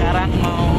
sekarang mau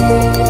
Música